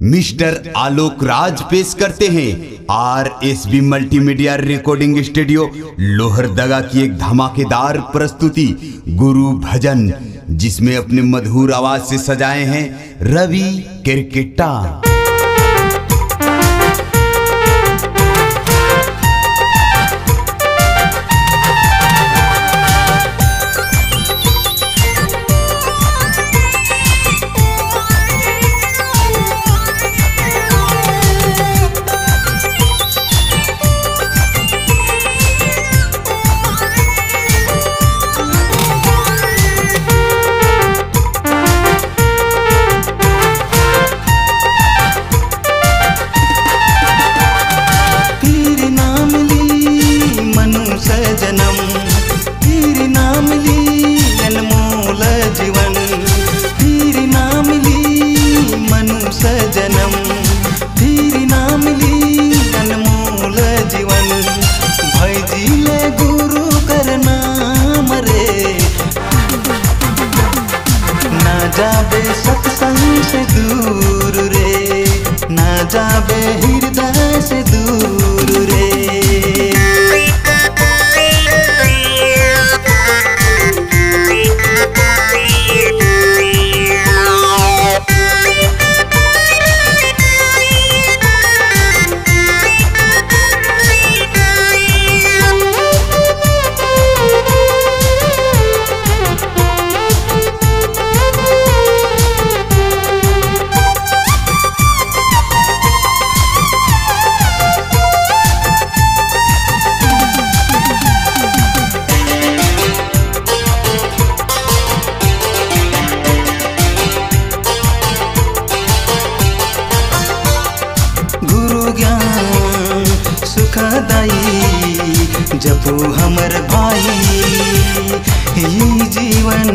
Mister Alok Raj पेश करते हैं। R S B multimedia recording studio Lohardaga की एक धमाकेदार प्रस्तुति, गुरु भजन, जिसमें अपने मधुर आवाज़ से सजाए हैं रवि किरकिट्टा जाबे सत्संग से दूर रे ना जाबे हृदय से दूर रे। जपो हमर भाई। ये जीवन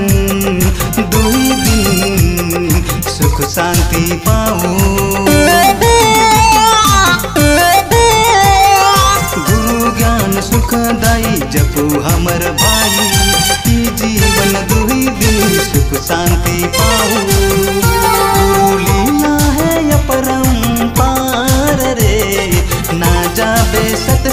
दुई दिन सुख शांति पाओ गुरु ज्ञान सुखदाई जपो हमर भाई। ई जीवन दुही दिन सुख शांति गुरु लीला है अपरंपार रे, ना जाबे सत्संग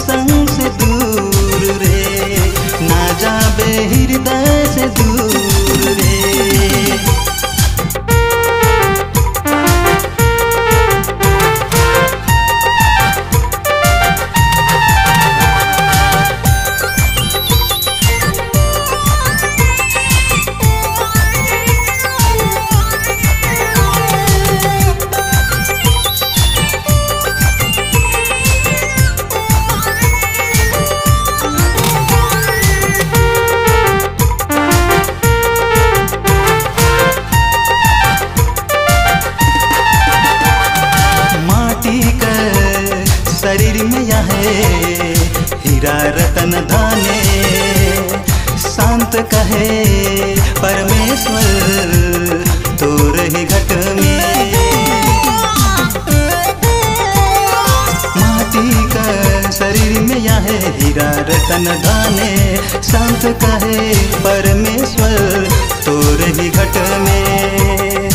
यह है। हीरा रतन धाने, शांत कहे, परमेश्वर घट में। माटी का शरीर में हीरा रतन धाने, शांत कहे, परमेश्वर तोर ही घट में।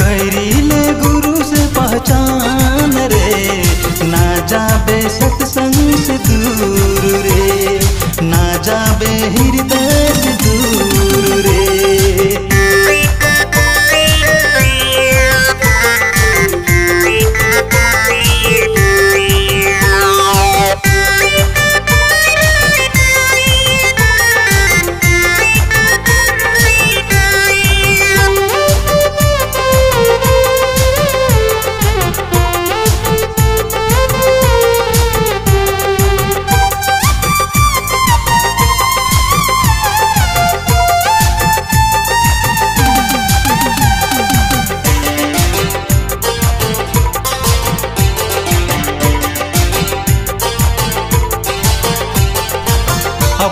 कैरीले गुरु से पहचान रे। जाबे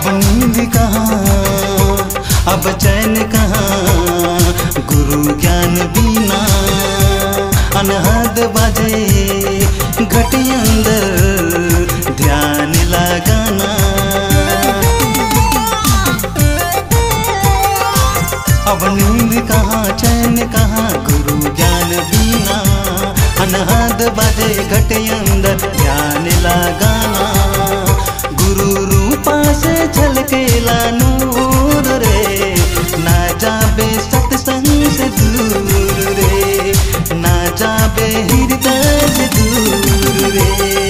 अब नींद कहाँ, अब चैन कहाँ, गुरु ज्ञान बिना अनहद बजे घट अंदर ध्यान लगाना। अब नींद कहाँ, चैन कहाँ, गुरु ज्ञान बिना अनहद बजे दूर रे। ना जाबे हृदय दूर रे।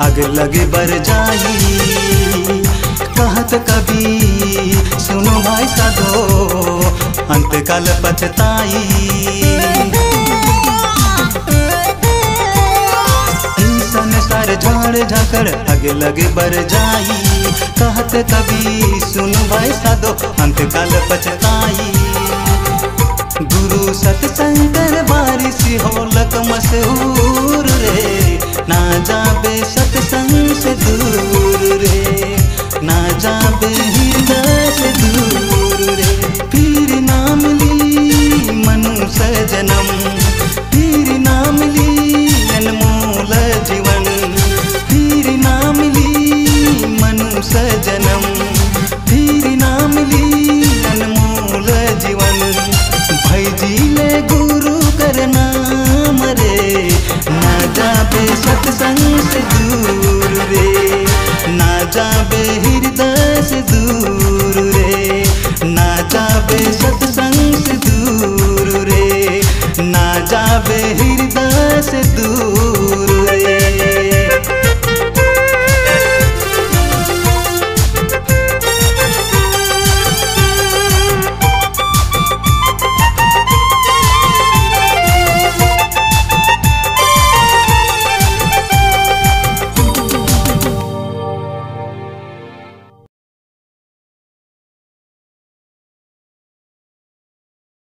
अग लगे बर जाई। कहत कभी, सुनो भाई साधो अंत काल पछताई झाड़ झकर अग लगे बर जाई। कहत कभी, सुनो भाई साधो अंत काल पछताई। गुरु सतशंकर बारिश होलक मशहूर रे ना जावे हृदय से दूर।